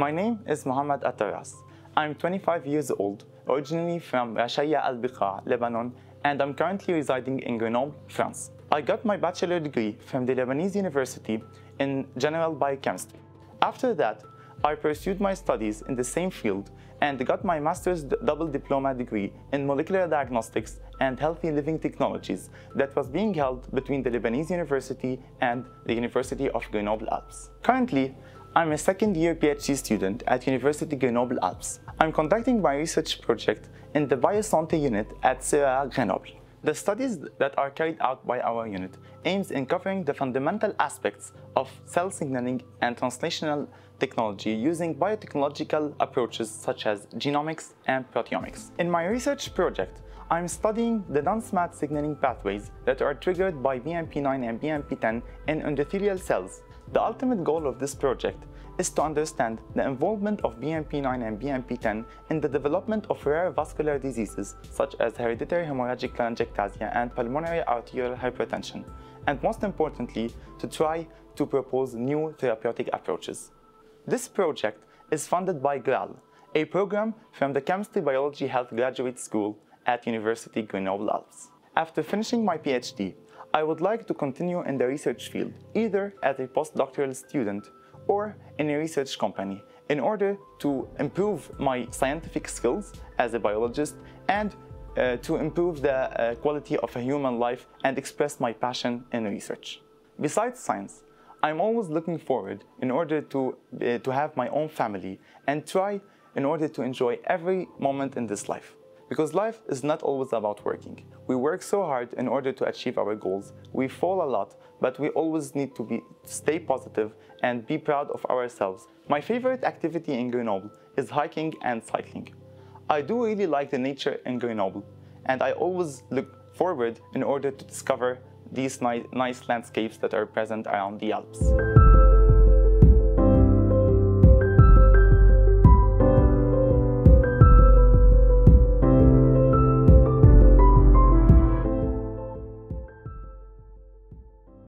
My name is Mohammad Al Tarass. I'm 25 years old, originally from Rashaya Al Biqa, Lebanon, and I'm currently residing in Grenoble, France. I got my bachelor degree from the Lebanese University in general biochemistry. After that, I pursued my studies in the same field and got my master's double diploma degree in molecular diagnostics and healthy living technologies that was being held between the Lebanese University and the University of Grenoble Alpes. Currently, I'm a second year PhD student at University Grenoble Alpes. I'm conducting my research project in the Biosanté unit at CEA Grenoble. The studies that are carried out by our unit aims in covering the fundamental aspects of cell signaling and translational technology using biotechnological approaches such as genomics and proteomics. In my research project, I'm studying the non-SMAD signaling pathways that are triggered by BMP9 and BMP10 in endothelial cells. The ultimate goal of this project is to understand the involvement of BMP9 and BMP10 in the development of rare vascular diseases such as hereditary hemorrhagic telangiectasia and pulmonary arterial hypertension, and most importantly, to try to propose new therapeutic approaches. This project is funded by GRAL, a program from the Chemistry Biology Health Graduate School at University Grenoble Alpes. After finishing my PhD, I would like to continue in the research field, either as a postdoctoral student or in a research company, in order to improve my scientific skills as a biologist and uh, to improve the uh, quality of a human life and express my passion in research. Besides science, I'm always looking forward in order to, uh, to have my own family and try in order to enjoy every moment in this life. Because life is not always about working. We work so hard in order to achieve our goals. We fall a lot, but we always need to be stay positive and be proud of ourselves. My favorite activity in Grenoble is hiking and cycling. I do really like the nature in Grenoble, and I always look forward in order to discover these nice, nice landscapes that are present around the Alps.